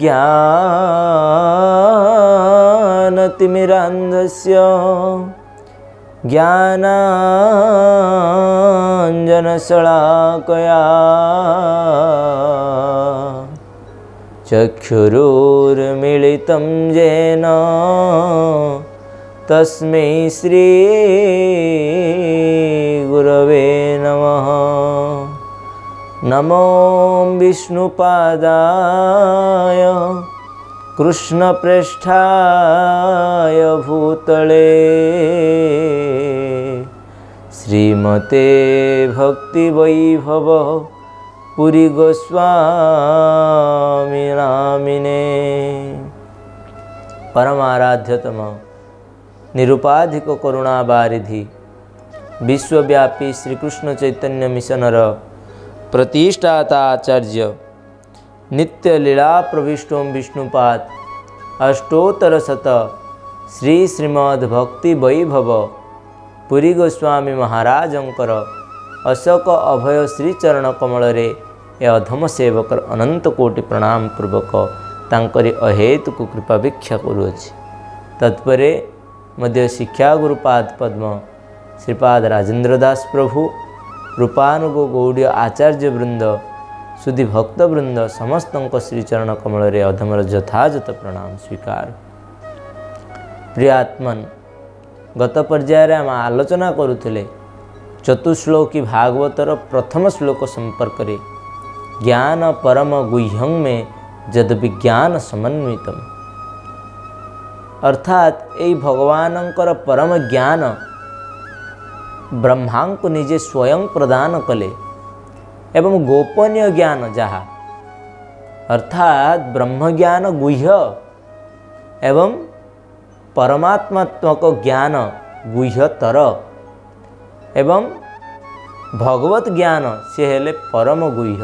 ज्ञानतिमिरान्धस्य ज्ञानाञ्जनशलाकया चक्षुरुर्मिलितं येन तस्मै श्रीगुरवे नमो विष्णुपादाय कृष्णप्रेष्ठाय भूतले। श्रीमते भक्तिवैभव पुरी गोस्वामी नामिने परमाराध्यतम निरुपाधिक करुणाबारिधि विश्वव्यापी श्रीकृष्ण चैतन्य मिशनर प्रतिष्ठाताचार्य। नित्यलीला नित्य प्रविष्ट विष्णुपाद। अष्टोत्तर शत श्री श्रीमद् भक्ति पुरी गोस्वामी महाराजको अशोक अभय श्री चरण अनंत कोटि प्रणाम पूर्वक त अहेतुक कृपा भेक्षाकु तत्परे मध्य शिक्षा गुरुपाद पद्म। श्रीपाद राजेन्द्र दास प्रभु। କୃପାନୁଗ ଗୌଡ଼ୀୟ ଆଚାର୍ଯ୍ୟବୃନ୍ଦ ସୁଧୀ ଭକ୍ତବୃନ୍ଦ ସମସ୍ତଙ୍କ ଶ୍ରୀଚରଣ କମଳରେ ଅଧମର ଯଥାଯଥ ପ୍ରଣାମ ସ୍ୱୀକାର ପ୍ରିୟାତ୍ମନ୍ ଗତ ପର୍ଯ୍ୟାୟରେ ଆମେ ଆଲୋଚନା କରୁଥିଲେ ଚତୁଶ୍ଲୋକୀ ଭାଗବତର ପ୍ରଥମ ଶ୍ଲୋକ ସମ୍ପର୍କରେ ଜ୍ଞାନ ପରମ ଗୁହ୍ୟଂ ମେ ଯଦ ବିଜ୍ଞାନ ସମନ୍ୱିତମ୍ ଅର୍ଥାତ୍ ଏଇ ଭଗବାନଙ୍କର ପରମ ଜ୍ଞାନ ବ୍ରହ୍ମାଙ୍କୁ ନିଜେ ସ୍ୱୟଂ ପ୍ରଦାନ କଲେ ଏବଂ ଗୋପନୀୟ ଜ୍ଞାନ ଯାହା ଅର୍ଥାତ୍ ବ୍ରହ୍ମଜ୍ଞାନ ଗୁହ୍ୟ ଏବଂ ପରମାତ୍ମାତ୍ମକ ଜ୍ଞାନ ଗୁହ୍ୟତର ଏବଂ ଭଗବତ ଜ୍ଞାନ ସେ ହେଲେ ପରମ ଗୁହ୍ୟ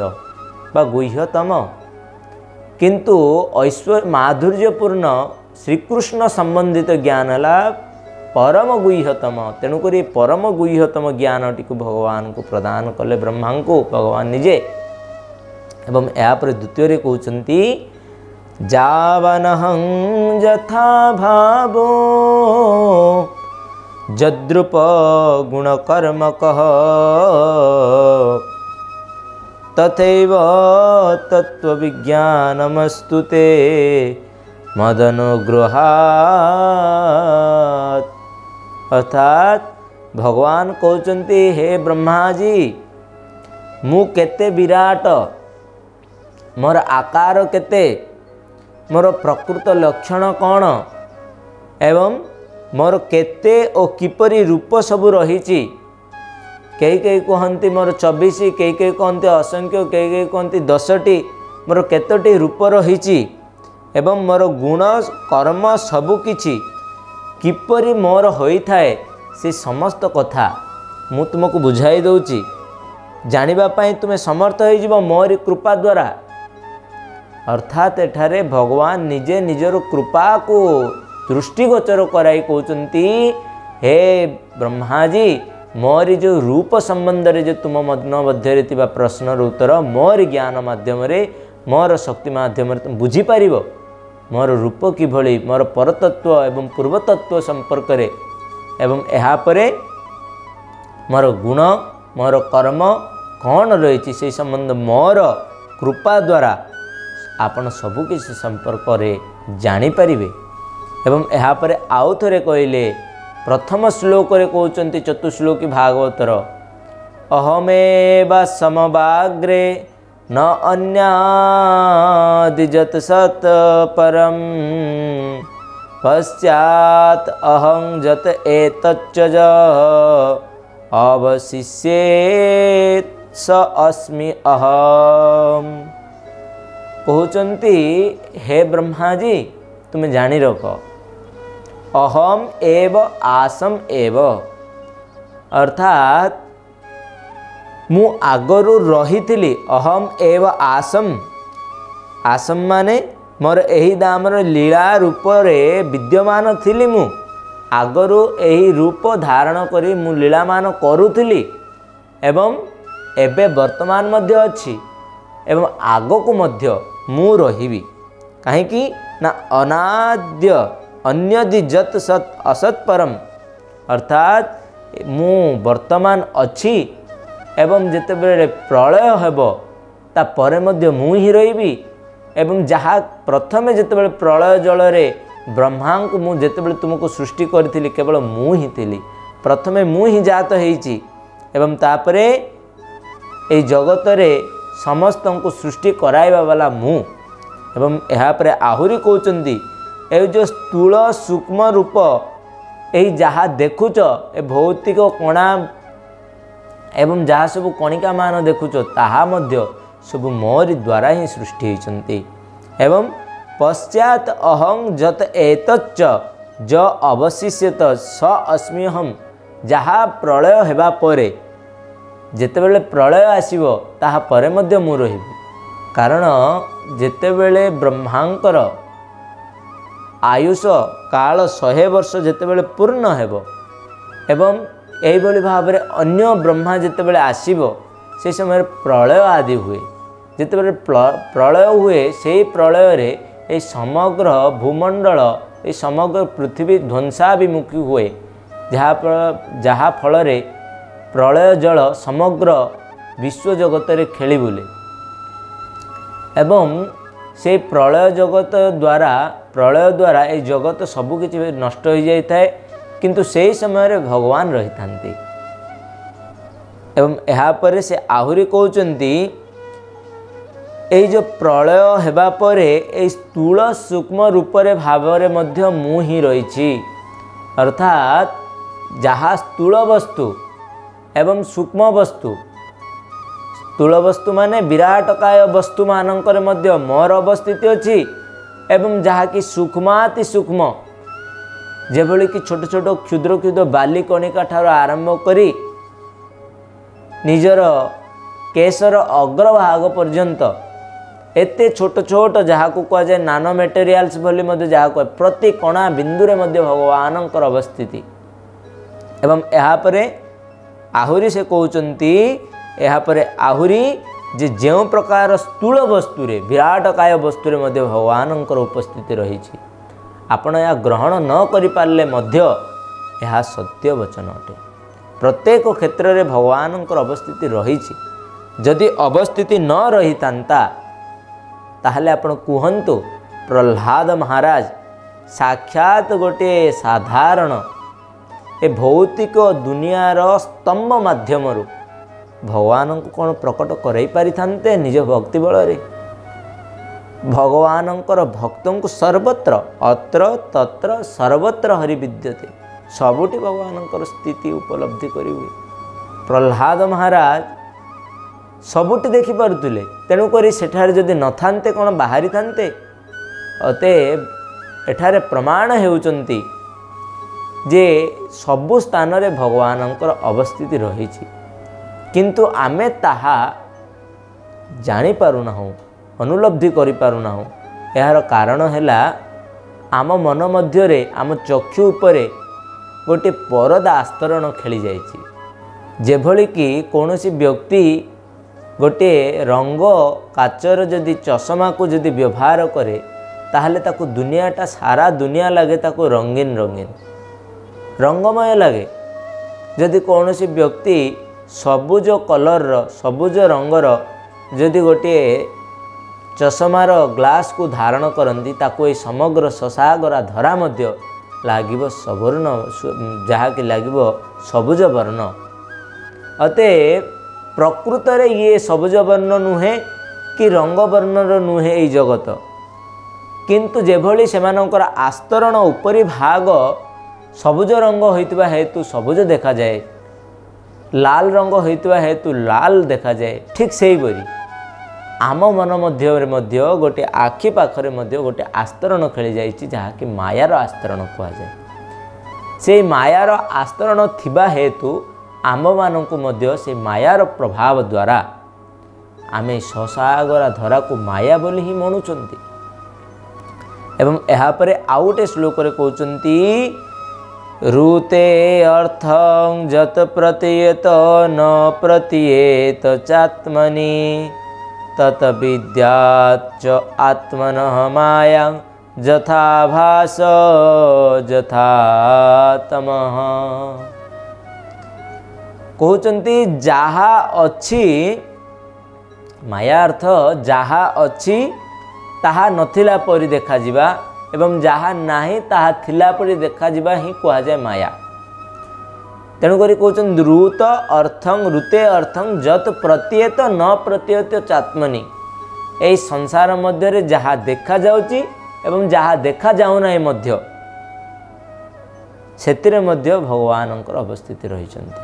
ବା ଗୁହ୍ୟତମ କିନ୍ତୁ ଐଶ୍ୱ ମାଧୁର୍ଯ୍ୟପୂର୍ଣ୍ଣ ଶ୍ରୀକୃଷ୍ଣ ସମ୍ବନ୍ଧିତ ଜ୍ଞାନ ହେଲା परम गुह्यतम तेणुक परम गुह्यतम ज्ञानटी को भगवान को प्रदान कले ब्रह्मा को भगवान निजे एवं यापर द्वितीय कहते जावन यथा भाव, जद्रुप गुणकर्म कह तथे तत्व विज्ञानमस्तुते मदनुगृहा ଅର୍ଥାତ୍ ଭଗବାନ କହୁଛନ୍ତି ହେ ବ୍ରହ୍ମାଜୀ ମୁଁ କେତେ ବିରାଟ ମୋର ଆକାର କେତେ ମୋର ପ୍ରକୃତ ଲକ୍ଷଣ କ'ଣ ଏବଂ ମୋର କେତେ ଓ କିପରି ରୂପ ସବୁ ରହିଛି କେହି କେହି କୁହନ୍ତି ମୋର ଚବିଶ କେହି କେହି କୁହନ୍ତି ଅସଂଖ୍ୟ କେହି କେହି କୁହନ୍ତି ଦଶଟି ମୋର କେତୋଟି ରୂପ ରହିଛି ଏବଂ ମୋର ଗୁଣ କର୍ମ ସବୁକିଛି କିପରି ମୋର ହୋଇଥାଏ ସେ ସମସ୍ତ କଥା ମୁଁ ତୁମକୁ ବୁଝାଇ ଦେଉଛି। ଜାଣିବା ପାଇଁ ତୁମେ ସମର୍ଥ ହୋଇଯିବ ମୋରି କୃପା ଦ୍ୱାରା ଅର୍ଥାତ୍ ଏଠାରେ ଭଗବାନ ନିଜେ ନିଜର କୃପାକୁ ଦୃଷ୍ଟିଗୋଚର କରାଇ କହୁଛନ୍ତି ହେ ବ୍ରହ୍ମାଜୀ ମୋରି ଯେଉଁ ରୂପ ସମ୍ବନ୍ଧରେ ଯେଉଁ ତୁମ ମଗ୍ନ ମଧ୍ୟରେ ଥିବା ପ୍ରଶ୍ନର ଉତ୍ତର ମୋରି ଜ୍ଞାନ ମାଧ୍ୟମରେ ମୋର ଶକ୍ତି ମାଧ୍ୟମରେ ତୁମେ ବୁଝିପାରିବ। ମୋର ରୂପ କିଭଳି ମୋର ପରତତ୍ଵ ଏବଂ ପୂର୍ବତତ୍ଵ ସମ୍ପର୍କରେ ଏବଂ ଏହାପରେ ମୋର ଗୁଣ ମୋର କର୍ମ କ'ଣ ରହିଛି ସେହି ସମ୍ବନ୍ଧ ମୋର କୃପା ଦ୍ୱାରା ଆପଣ ସବୁକିଛି ସମ୍ପର୍କରେ ଜାଣିପାରିବେ। ଏବଂ ଏହାପରେ ଆଉ ଥରେ କହିଲେ ପ୍ରଥମ ଶ୍ଳୋକରେ କହୁଛନ୍ତି ଚତୁଶ୍ଳୋକୀ ଭାଗବତର ଅହମେ ବା ସମବାଗ୍ରେ न अन्यादिजत सत परम। पश्चात अहं जत एत अवशिष्येत स अस्मि अहम्। कहुचंती हे ब्रह्माजी तुम्हें जाणी रख। अहम एव, आसम एव। अर्थात ମୁଁ ଆଗରୁ ରହିଥିଲି ଅହମ ଏବ ଆସମ। ଆସମ ମାନେ ମୋର ଏହି ଦାମର ଲୀଳା ରୂପରେ ବିଦ୍ୟମାନ ଥିଲି ମୁଁ। ଆଗରୁ ଏହି ରୂପ ଧାରଣ କରି ମୁଁ ଲୀଳାମାନ କରୁଥିଲି ଏବଂ ଏବେ ବର୍ତ୍ତମାନ ମଧ୍ୟ ଅଛି ଏବଂ ଆଗକୁ ମଧ୍ୟ ମୁଁ ରହିବି। କାହିଁକି? ନା ଅନାଦ୍ୟ ଅନ୍ୟଦି ଯତ୍ ସତ୍ ଅସତ୍ ପରମ। ଅର୍ଥାତ୍ ମୁଁ ବର୍ତ୍ତମାନ ଅଛି ଏବଂ ଯେତେବେଳେ ପ୍ରଳୟ ହେବ ତାପରେ ମଧ୍ୟ ମୁଁ ହିଁ ରହିବି ଏବଂ ଯାହା ପ୍ରଥମେ ଯେତେବେଳେ ପ୍ରଳୟ ଜଳରେ ବ୍ରହ୍ମାଙ୍କୁ ମୁଁ ଯେତେବେଳେ ତୁମକୁ ସୃଷ୍ଟି କରିଥିଲି କେବଳ ମୁଁ ହିଁ ଥିଲି ପ୍ରଥମେ ମୁଁ ହିଁ ଜାତ ହେଇଛି ଏବଂ ତାପରେ ଏହି ଜଗତରେ ସମସ୍ତଙ୍କୁ ସୃଷ୍ଟି କରାଇବା ବାଲା ମୁଁ ଏବଂ ଏହାପରେ ଆହୁରି କହୁଛନ୍ତି ଏ ଯେଉଁ ସ୍ଥୂଳ ସୂକ୍ଷ୍ମ ରୂପ ଏହି ଯାହା ଦେଖୁଛ ଏ ଭୌତିକ କଣା ଏବଂ ଯାହା ସବୁ କଣିକା ମାନ ଦେଖୁଛ ତାହା ମଧ୍ୟ ସବୁ ମୋରି ଦ୍ୱାରା ହିଁ ସୃଷ୍ଟି ହୋଇଛନ୍ତି। ଏବଂ ପଶ୍ଚାତ୍ ଅହଂ ଯତ ଏତଚ୍ଚ ଯ ଅବଶିଷ୍ୟତ ସ ଅସ୍ମ୍ୟହମ୍ ଯାହା ପ୍ରଳୟ ହେବା ପରେ ଯେତେବେଳେ ପ୍ରଳୟ ଆସିବ ତାହା ପରେ ମଧ୍ୟ ମୁଁ ରହିବି। କାରଣ ଯେତେବେଳେ ବ୍ରହ୍ମାଙ୍କର ଆୟୁଷ କାଳ ଶହେ ବର୍ଷ ଯେତେବେଳେ ପୂର୍ଣ୍ଣ ହେବ ଏବଂ ଏହିଭଳି ଭାବରେ ଅନ୍ୟ ବ୍ରହ୍ମା ଯେତେବେଳେ ଆସିବ ସେ ସମୟରେ ପ୍ରଳୟ ଆଦି ହୁଏ। ଯେତେବେଳେ ପ୍ରଳୟ ହୁଏ ସେହି ପ୍ରଳୟରେ ଏହି ସମଗ୍ର ଭୂମଣ୍ଡଳ ଏହି ସମଗ୍ର ପୃଥିବୀ ଧ୍ୱଂସାଭିମୁଖୀ ହୁଏ। ଯାହା ଯାହା ଫଳରେ ପ୍ରଳୟ ଜଳ ସମଗ୍ର ବିଶ୍ୱ ଜଗତରେ ଖେଳି ବୁଲେ। ଏବଂ ସେଇ ପ୍ରଳୟ ଜଗତ ଦ୍ୱାରା ପ୍ରଳୟ ଦ୍ୱାରା ଏହି ଜଗତ ସବୁକିଛି ନଷ୍ଟ ହୋଇଯାଇଥାଏ। କିନ୍ତୁ ସେହି ସମୟରେ ଭଗବାନ ରହିଥାନ୍ତି। ଏବଂ ଏହାପରେ ସେ ଆହୁରି କହୁଛନ୍ତି ଏଇ ଯେଉଁ ପ୍ରଳୟ ହେବା ପରେ ଏଇ ସ୍ଥୂଳ ସୂକ୍ଷ୍ମ ରୂପରେ ଭାବରେ ମଧ୍ୟ ମୁଁ ହିଁ ରହିଛି। ଅର୍ଥାତ୍ ଯାହା ସ୍ଥୂଳ ବସ୍ତୁ ଏବଂ ସୂକ୍ଷ୍ମ ବସ୍ତୁ। ସ୍ଥୂଳ ବସ୍ତୁ ବିରାଟକାୟ ବସ୍ତୁମାନଙ୍କରେ ମଧ୍ୟ ମୋର ଅବସ୍ଥିତି ଅଛି ଏବଂ ଯାହାକି ସୂକ୍ଷ୍ମାତି ସୂକ୍ଷ୍ମ ଯେଭଳିକି ଛୋଟ ଛୋଟ କ୍ଷୁଦ୍ର କ୍ଷୁଦ୍ର ବାଲି କଣିକା ଠାରୁ ଆରମ୍ଭ କରି ନିଜର କେଶର ଅଗ୍ରଭାଗ ପର୍ଯ୍ୟନ୍ତ ଏତେ ଛୋଟ ଛୋଟ ଯାହାକୁ କୁହାଯାଏ ନାନୋ ମେଟେରିଆଲ୍ସ ବୋଲି ମଧ୍ୟ ଯାହା କୁହାଯାଏ ପ୍ରତି କଣା ବିନ୍ଦୁରେ ମଧ୍ୟ ଭଗବାନଙ୍କର ଅବସ୍ଥିତି। ଏବଂ ଏହାପରେ ଆହୁରି ସେ କହୁଛନ୍ତି ଏହାପରେ ଆହୁରି ଯେ ଯେଉଁ ପ୍ରକାର ସ୍ଥୂଳ ବସ୍ତୁରେ ବିରାଟକାୟ ବସ୍ତୁରେ ମଧ୍ୟ ଭଗବାନଙ୍କର ଉପସ୍ଥିତି ରହିଛି। ଆପଣ ଏହା ଗ୍ରହଣ ନ କରିପାରିଲେ ମଧ୍ୟ ଏହା ସତ୍ୟ ବଚନ ଅଟେ। ପ୍ରତ୍ୟେକ କ୍ଷେତ୍ରରେ ଭଗବାନଙ୍କର ଅବସ୍ଥିତି ରହିଛି। ଯଦି ଅବସ୍ଥିତି ନ ରହିଥାନ୍ତା ତାହେଲେ ଆପଣ କୁହନ୍ତୁ ପ୍ରହ୍ଲାଦ ମହାରାଜ ସାକ୍ଷାତ ଗୋଟିଏ ସାଧାରଣ ଏ ଭୌତିକ ଦୁନିଆର ସ୍ତମ୍ଭ ମାଧ୍ୟମରୁ ଭଗବାନଙ୍କୁ କ'ଣ ପ୍ରକଟ କରାଇ ପାରିଥାନ୍ତେ ନିଜ ଭକ୍ତି ବଳରେ ଭଗବାନଙ୍କର ଭକ୍ତଙ୍କୁ ସର୍ବତ୍ର ଅତ୍ର ତତ୍ର ସର୍ବତ୍ର ହରି ବିଦ୍ୟତେ ସବୁଠି ଭଗବାନଙ୍କର ସ୍ଥିତି ଉପଲବ୍ଧି କରିହୁଏ ପ୍ରହ୍ଲାଦ ମହାରାଜ ସବୁଠି ଦେଖିପାରୁଥିଲେ ତେଣୁକରି ସେଠାରେ ଯଦି ନଥାନ୍ତେ କ'ଣ ବାହାରିଥାନ୍ତେ? ଅତଏବ ଏଠାରେ ପ୍ରମାଣ ହେଉଛନ୍ତି ଯେ ସବୁ ସ୍ଥାନରେ ଭଗବାନଙ୍କର ଅବସ୍ଥିତି ରହିଛି। କିନ୍ତୁ ଆମେ ତାହା ଜାଣିପାରୁନାହୁଁ। ଅନୁଲବ୍ଧି କରିପାରୁନାହୁଁ। ଏହାର କାରଣ ହେଲା ଆମ ମନ ମଧ୍ୟରେ ଆମ ଚକ୍ଷୁ ଉପରେ ଗୋଟିଏ ପରଦା ଆସ୍ତରଣ ଖେଳିଯାଇଛି। ଯେଭଳିକି କୌଣସି ବ୍ୟକ୍ତି ଗୋଟିଏ ରଙ୍ଗ କାଚର ଯଦି ଚଷମାକୁ ଯଦି ବ୍ୟବହାର କରେ ତାହେଲେ ତାକୁ ଦୁନିଆଟା ସାରା ଦୁନିଆ ଲାଗେ ତାକୁ ରଙ୍ଗୀନ ରଙ୍ଗୀନ। ରଙ୍ଗମୟ ଲାଗେ। ଯଦି କୌଣସି ବ୍ୟକ୍ତି ସବୁଜ କଲର୍ର ସବୁଜ ରଙ୍ଗର ଯଦି ଗୋଟିଏ ଚଷମାର ଗ୍ଲାସ୍କୁ ଧାରଣ କରନ୍ତି ତାକୁ ଏଇ ସମଗ୍ର ଶଶାଗରା ଧରା ମଧ୍ୟ ଲାଗିବ ସବର୍ଣ୍ଣ ଯାହାକି ଲାଗିବ ସବୁଜ ବର୍ଣ୍ଣ ଅତଏବ ପ୍ରକୃତରେ ଇଏ ସବୁଜ ବର୍ଣ୍ଣ ନୁହେଁ କି ରଙ୍ଗବର୍ଣ୍ଣର ନୁହେଁ ଏଇ ଜଗତ। କିନ୍ତୁ ଯେଭଳି ସେମାନଙ୍କର ଆସ୍ତରଣ ଉପରି ଭାଗ ସବୁଜ ରଙ୍ଗ ହୋଇଥିବା ହେତୁ ସବୁଜ ଦେଖାଯାଏ ଲାଲ ରଙ୍ଗ ହୋଇଥିବା ହେତୁ ଲାଲ ଦେଖାଯାଏ ଠିକ୍ ସେହିପରି ଆମ ମନ ମଧ୍ୟରେ ମଧ୍ୟ ଗୋଟିଏ ଆଖି ପାଖରେ ମଧ୍ୟ ଗୋଟିଏ ଆସ୍ତରଣ ଖେଳିଯାଇଛି ଯାହାକି ମାୟାର ଆସ୍ତରଣ କୁହାଯାଏ। ସେଇ ମାୟାର ଆସ୍ତରଣ ଥିବା ହେତୁ ଆମ୍ଭମାନଙ୍କୁ ମଧ୍ୟ ସେ ମାୟାର ପ୍ରଭାବ ଦ୍ୱାରା ଆମେ ଶଶାଗରା ଧରାକୁ ମାୟା ବୋଲି ହିଁ ମଣୁଛନ୍ତି। ଏବଂ ଏହାପରେ ଆଉ ଗୋଟିଏ ଶ୍ଲୋକରେ କହୁଛନ୍ତି ଋତେ ଅର୍ଥଂ ଯତ ପ୍ରତୀୟତ ନ ପ୍ରତୀୟତ ଚାତ୍ମନି ততবিদ্যাচ আত্মন মায়া যথা ভাস যথা তম କହୁଛନ୍ତି ଯାହା ଅଛି ମାୟା ଅର୍ଥ ଯାହା ଅଛି ତାହା ନଥିଲା ପରି ଦେଖାଯିବା ଏବଂ ଯାହା ନାହିଁ ତାହା ଥିଲା ପରି ଦେଖାଯିବା ହିଁ କୁହାଯାଏ ମାୟା ତେଣୁକରି କହୁଛନ୍ତି ଋତ ଅର୍ଥଂ ଋତେ ଅର୍ଥଂ ଯତ୍ ପ୍ରତୀୟତ ନ ପ୍ରତୀୟତ ଚାତ୍ମନି ଏହି ସଂସାର ମଧ୍ୟରେ ଯାହା ଦେଖାଯାଉଛି ଏବଂ ଯାହା ଦେଖାଯାଉନାହିଁ ମଧ୍ୟ ସେଥିରେ ମଧ୍ୟ ଭଗବାନଙ୍କର ଅବସ୍ଥିତି ରହିଛନ୍ତି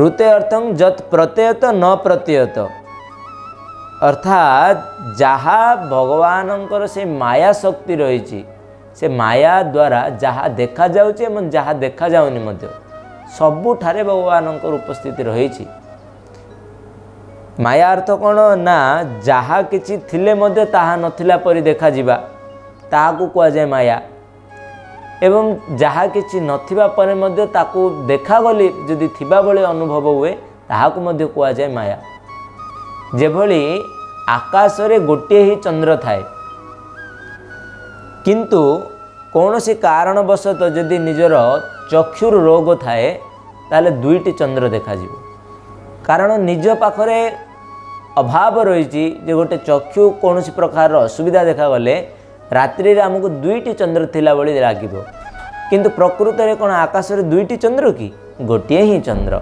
ଋତେ ଅର୍ଥଂ ଯତ୍ ପ୍ରତ୍ୟୟତ ନ ପ୍ରତ୍ୟୟତ ଅର୍ଥାତ୍ ଯାହା ଭଗବାନଙ୍କର ସେ ମାୟା ଶକ୍ତି ରହିଛି ସେ ମାୟା ଦ୍ୱାରା ଯାହା ଦେଖାଯାଉଛି ଏବଂ ଯାହା ଦେଖାଯାଉନି ମଧ୍ୟ ସବୁଠାରେ ଭଗବାନଙ୍କର ଉପସ୍ଥିତି ରହିଛି। ମାୟା ଅର୍ଥ କ'ଣ? ନା ଯାହା କିଛି ଥିଲେ ମଧ୍ୟ ତାହା ନଥିଲା ପରି ଦେଖାଯିବା। ତାହାକୁ କୁହାଯାଏ ମାୟା। ଏବଂ ଯାହା କିଛି ନଥିବା ପରେ ମଧ୍ୟ ତାକୁ ଦେଖାଗଲି ଯଦି ଥିବା ଭଳି ଅନୁଭବ ହୁଏ ତାହାକୁ ମଧ୍ୟ କୁହାଯାଏ ମାୟା। ଯେଭଳି ଆକାଶରେ ଗୋଟିଏ ହିଁ ଚନ୍ଦ୍ର ଥାଏ କିନ୍ତୁ କୌଣସି କାରଣବଶତଃ ଯଦି ନିଜର ଚକ୍ଷୁର ରୋଗ ଥାଏ ତାହେଲେ ଦୁଇଟି ଚନ୍ଦ୍ର ଦେଖାଯିବ। କାରଣ ନିଜ ପାଖରେ ଅଭାବ ରହିଛି ଯେ ଗୋଟେ ଚକ୍ଷୁ କୌଣସି ପ୍ରକାରର ଅସୁବିଧା ଦେଖାଗଲେ ରାତ୍ରିରେ ଆମକୁ ଦୁଇଟି ଚନ୍ଦ୍ର ଥିଲା ଭଳି ଲାଗିବ। କିନ୍ତୁ ପ୍ରକୃତରେ କ'ଣ ଆକାଶରେ ଦୁଇଟି ଚନ୍ଦ୍ର କି? ଗୋଟିଏ ହିଁ ଚନ୍ଦ୍ର।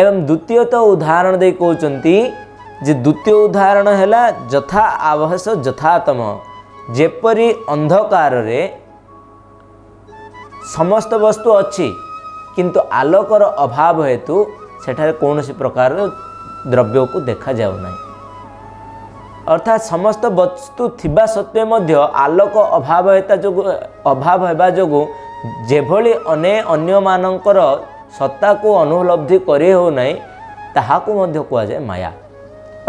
ଏବଂ ଦ୍ୱିତୀୟତଃ ଉଦାହରଣ ଦେଇ କହୁଛନ୍ତି ଯେ ଦ୍ୱିତୀୟ ଉଦାହରଣ ହେଲା ଯଥା ଆଭାସ ଯଥାତମ। ଯେପରି ଅନ୍ଧକାରରେ ସମସ୍ତ ବସ୍ତୁ ଅଛି କିନ୍ତୁ ଆଲୋକର ଅଭାବ ହେତୁ ସେଠାରେ କୌଣସି ପ୍ରକାରର ଦ୍ରବ୍ୟକୁ ଦେଖାଯାଉନାହିଁ। ଅର୍ଥାତ୍ ସମସ୍ତ ବସ୍ତୁ ଥିବା ସତ୍ତ୍ୱେ ମଧ୍ୟ ଆଲୋକ ଅଭାବ ହେତା ଯୋଗୁଁ ଅଭାବ ହେବା ଯୋଗୁଁ ଯେଭଳି ଅନେ ଅନ୍ୟମାନଙ୍କର ସତ୍ତାକୁ ଅନୁପଲବ୍ଧି କରି ହେଉନାହିଁ ତାହାକୁ ମଧ୍ୟ କୁହାଯାଏ ମାୟା।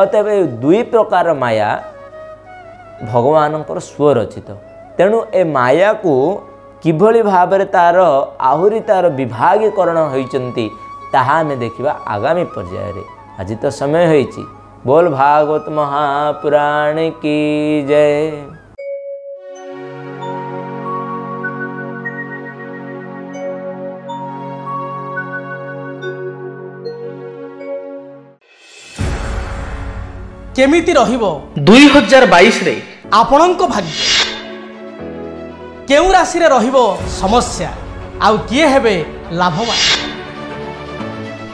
ଅତଏବ ଏ ଦୁଇ ପ୍ରକାର ମାୟା ଭଗବାନଙ୍କର ସ୍ୱରଚିତ ତେଣୁ ଏ ମାୟାକୁ କିଭଳି ଭାବରେ ତା'ର ଆହୁରି ତା'ର ବିଭାଗୀକରଣ ହୋଇଛନ୍ତି ତାହା ଆମେ ଦେଖିବା ଆଗାମୀ ପର୍ଯ୍ୟାୟରେ। ଆଜି ତ ସମୟ ହୋଇଛି। ବୋଲ ଭାଗବତ ମହାପୁରାଣ କି ଜୟ। কেমিতি রহিব? দুই হাজার বাইশে আপনার ভাগ্য কেউ রাশি রহিব সমস্যা আউ কি হবে লাভবান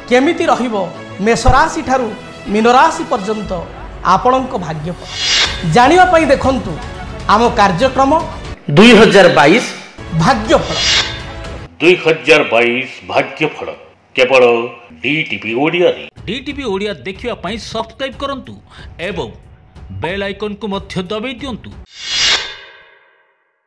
কেমিতি রহব মেষরাশি ঠার মীনরাশি পর্যন্ত আপনার ভাগ্য জাঁয়া দেখুন আম কার্যক্রম দুই হাজার বাইশ ভাগ্য ফল দুই হাজার বাইশ ভাগ্য ফল কেবল ডিটিভি ওড়িয়ারে ଡିଟିଭି ଓଡ଼ିଆ ଦେଖିବା ପାଇଁ ସବସ୍କ୍ରାଇବ୍ କରନ୍ତୁ ଏବଂ ବେଲ୍ ଆଇକନ୍କୁ ମଧ୍ୟ ଦବାଇ ଦିଅନ୍ତୁ